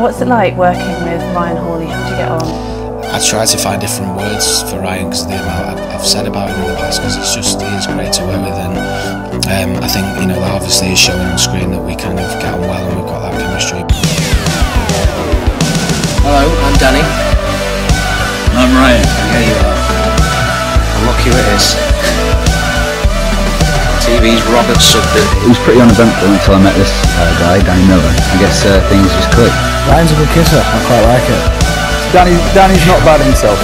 What's it like working with Ryan Hawley? How do you get on? I try to find different words for Ryan because the amount I've, I've said about him in the past because it's just he is great to work with and um, I think you know that obviously is showing on screen that we kind of get on well and we've got that chemistry. Hello, I'm Danny. I'm Ryan. And here you are. And look who it is. TV's Robert Sugden. It was pretty uneventful until I met this uh, guy, Danny Miller. I guess uh, things just clicked. Ryan's a good kisser. I quite like it. Danny, Danny's not bad himself.